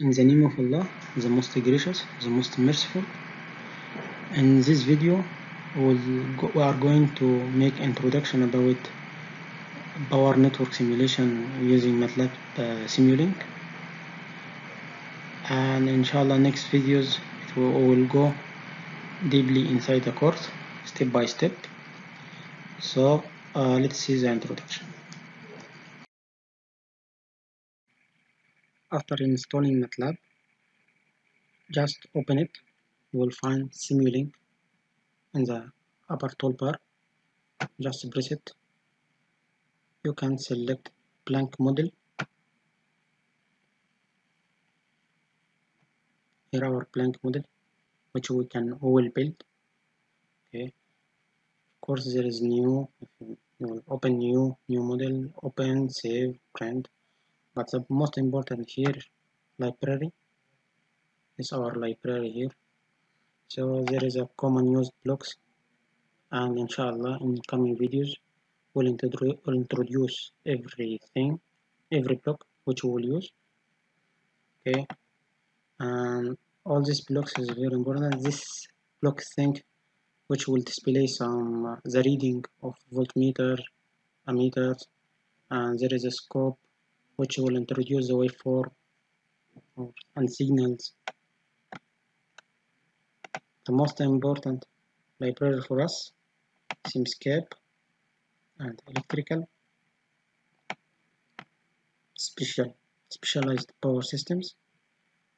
In the name of Allah, the most gracious, the most merciful. In this video, we are going to make introduction about power network simulation using MATLAB uh, Simulink. And inshallah, next videos it will, will go deeply inside the course, step by step. So uh, let's see the introduction. After installing MATLAB, just open it. You will find Simulink in the upper toolbar. Just press it. You can select blank model. Here our blank model, which we can we will build. Okay. Of course, there is new. You will open new new model. Open, save, print but the most important here library is our library here. So there is a common used blocks and inshallah in coming videos we'll, introdu we'll introduce everything every block which we will use. Okay? And all these blocks is very important. This block thing which will display some uh, the reading of voltmeter ammeters and there is a scope which will introduce the waveform and signals. The most important library for us, Simscape and electrical, special specialized power systems,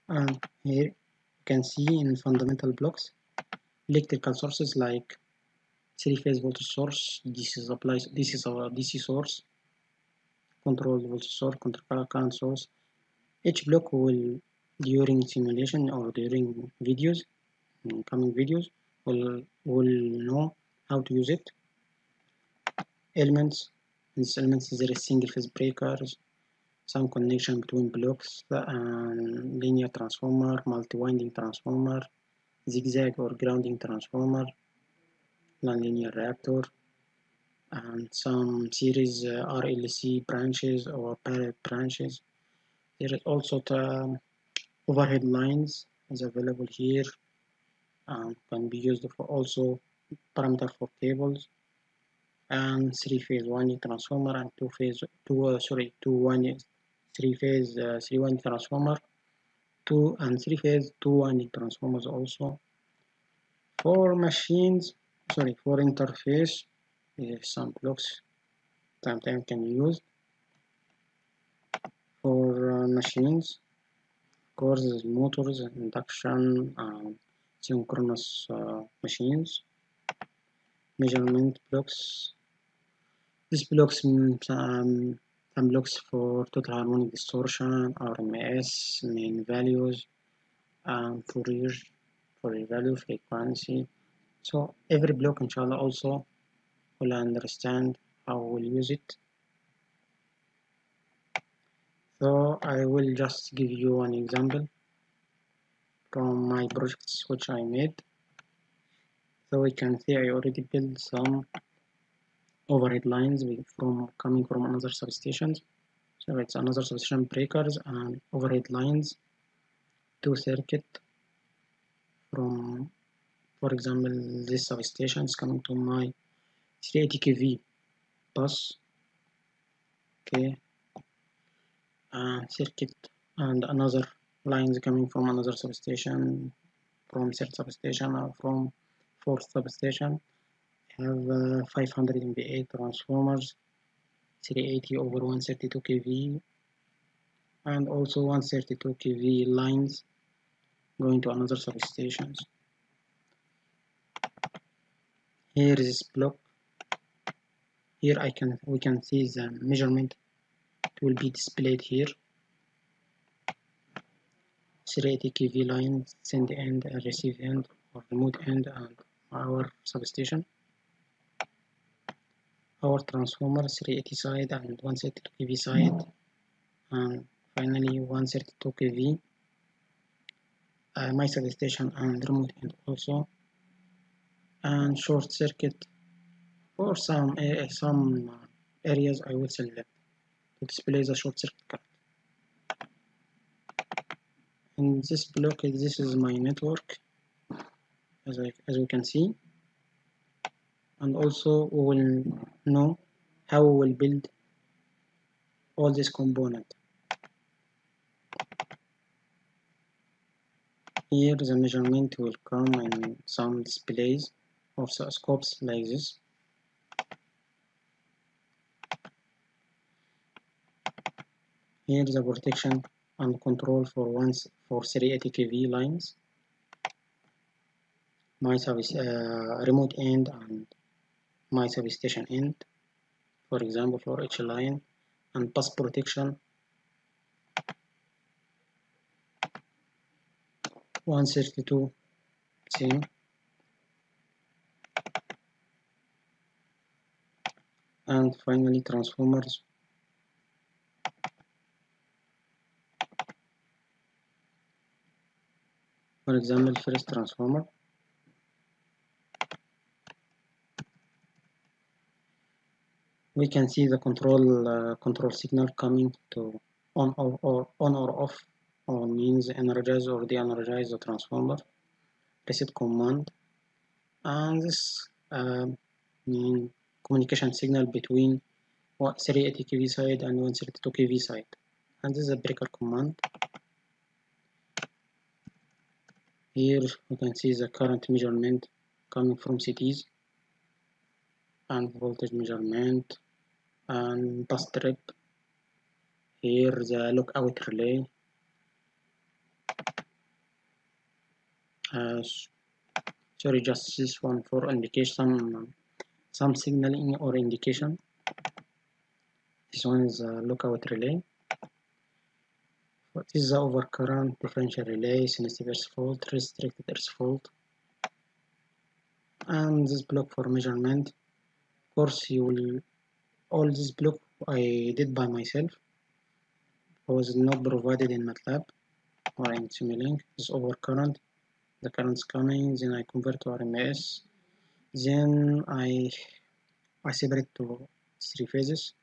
and here you can see in fundamental blocks electrical sources like three-phase voltage source, DC is our DC source, control voltage source, control current source. Each block will, during simulation or during videos, mm, coming videos, will will know how to use it. Elements, in these elements there is single phase breakers, some connection between blocks, uh, and linear transformer, multi-winding transformer, zigzag or grounding transformer, nonlinear reactor, and some series uh, RLC branches or parallel branches. There is also the overhead lines is available here and can be used for also parameter for cables. And three phase winding transformer and two phase two uh, sorry two winding three phase uh, three winding transformer. Two and three phase two winding transformers also. For machines sorry for interface some blocks sometimes can be used for uh, machines. Of course motors induction and synchronous uh, machines measurement blocks. This blocks um, some blocks for total harmonic distortion RMS main values and Fourier Fourier value frequency. So every block inshallah also will understand how we'll use it. So I will just give you an example from my projects which I made. So we can see I already built some overhead lines from coming from another substations. So it's another substation breakers and overhead lines. To circuit from for example this substation is coming to my 380 kV bus. Okay. And circuit and another lines coming from another substation from third substation or from fourth substation. Have uh, 500 MVA transformers 380 over 132 kV and also 132 kV lines going to another substations here is this block here I can we can see the measurement. It will be displayed here. 380 kV line send end and receive end or remote end and our substation. Our transformer 380 side and 132 kV side. And finally 132 kV uh, my substation and remote end also. And short circuit for eh, eh, some uh, some areas I will select to display the short circuit. Current in this block eh, this is my network as, I, as we can see. And also we will know how we will build all this component here the measurement will come in some displays or scopes like this here the protection and control for once for 380 kV lines. My service uh, remote end and my service station end for example for each line and bus protection. 132 same. And finally transformers for example first transformer. We can see the control uh, control signal coming to on or, or on or off or means energize or de-energize the transformer. Reset command and this uh, mean communication signal between 380 kV side and 132 kV side. And this is a breaker command here you can see the current measurement coming from CTs and voltage measurement and bus trip. Here the lockout relay. Uh, sorry just this one for indication some some signaling or indication. This one is a lockout relay this is the overcurrent differential relay sensitive fault restricted fault? And this block for measurement. Of course you will all this block I did by myself was not provided in MATLAB or in Simulink. This overcurrent the current is coming then I convert to RMS then I I separate to three phases.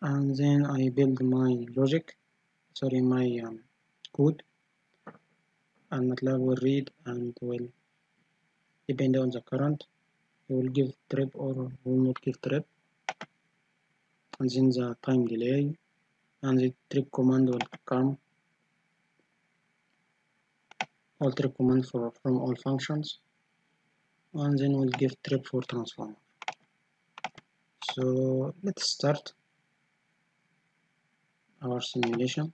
And then I build my logic sorry my um, code and MATLAB will read and will depend on the current it will give trip or will not give trip. And then the time delay and the trip command will come. All trip command for from all functions. And then we'll give trip for transformer so let's start our simulation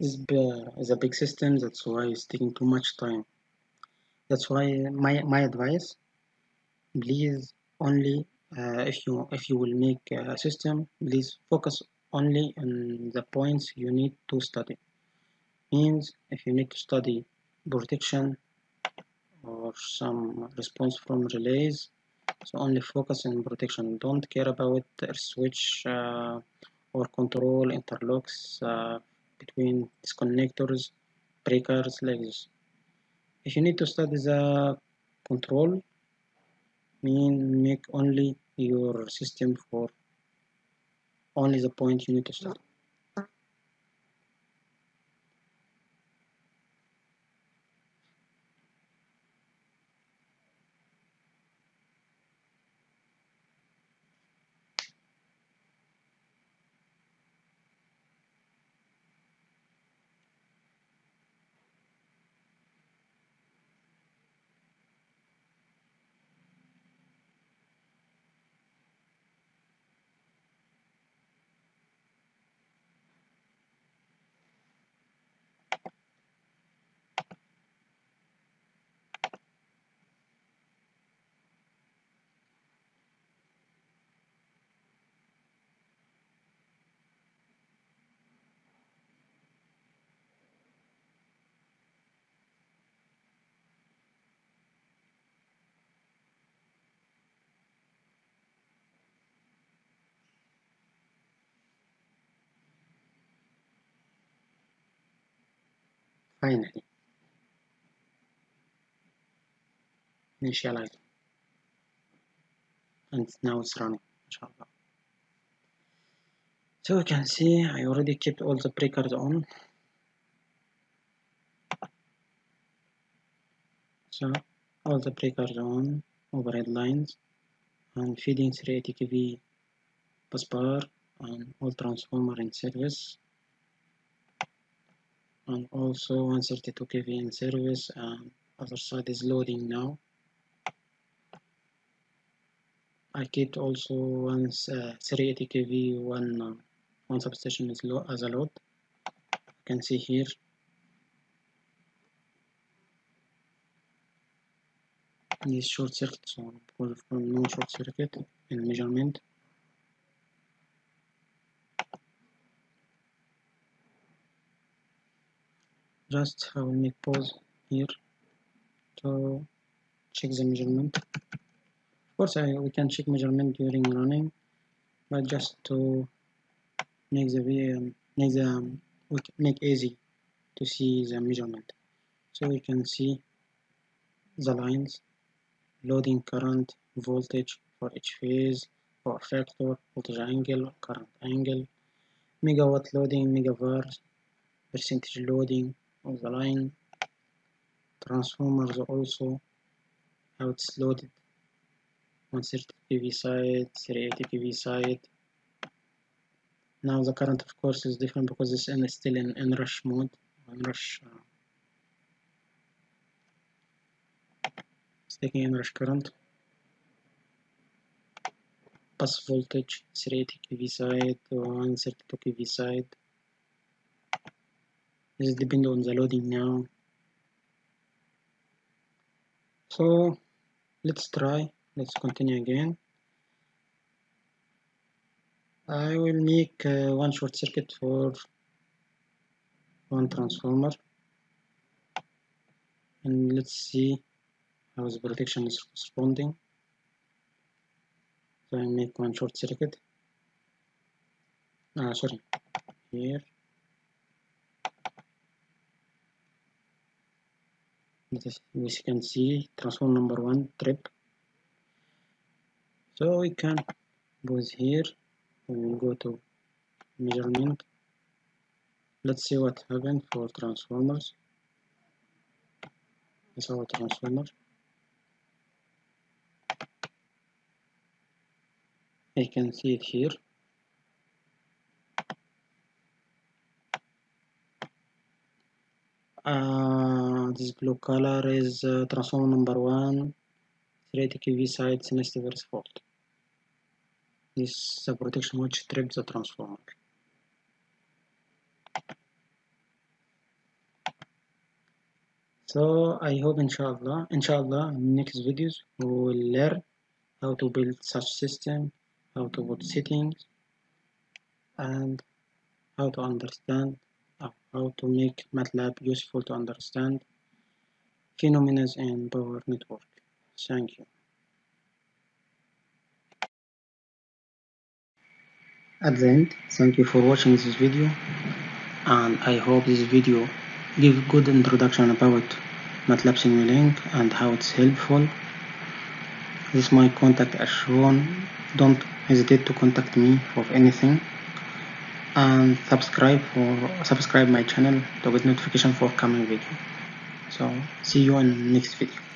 is a big system. That's why it's taking too much time. That's why my my advice please only uh, if you if you will make a system please focus only on the points you need to study. Means if you need to study protection or some response from relays so only focus on protection. Don't care about switch uh, or control interlocks uh, between disconnectors breakers like this. If you need to study the control mean make only your system for only the point you need to study finally. Initialize and now it's running inshallah so you can see I already kept all the breakers on. So all the breakers on overhead lines and feeding 380 kV bus bar and all transformer in service and also 132 kV in service and other side is loading now. I get also one uh, 380 kV one uh, one substation is low as a load. You can see here. This short circuit so from no short circuit in measurement just I will make pause here to check the measurement. Of course I, we can check measurement during running but just to make the um, make the um, make easy to see the measurement. So we can see the lines loading current voltage for each phase power factor voltage angle current angle megawatt loading megavar percentage loading of the line. Transformers also how it's loaded 130 kV side 380 kV side now the current of course is different because it's in, still in inrush mode inrush uh, taking inrush current. Bus voltage 380 kV side 132 kV side this depends on the loading now. So let's try. Let's continue again. I will make uh, one short circuit for one transformer. And let's see how the protection is responding. So I make one short circuit. Ah sorry. Here this we can see transform number one trip. So we can go here and we go to measurement. Let's see what happened for transformers. This is our transformer. I can see it here uh, this blue color is uh, transformer number one 380 kV side sensitive fault this is the protection which trips the transformer so I hope inshallah inshallah in next videos we will learn how to build such system how to put settings and how to understand how to make MATLAB useful to understand phenomena in power network. Thank you. At the end, thank you for watching this video and I hope this video give good introduction about MATLAB Simulink and how it's helpful. This is my contact as shown. Don't hesitate to contact me for anything and subscribe for subscribe my channel. To get notification for coming video. So see you in next video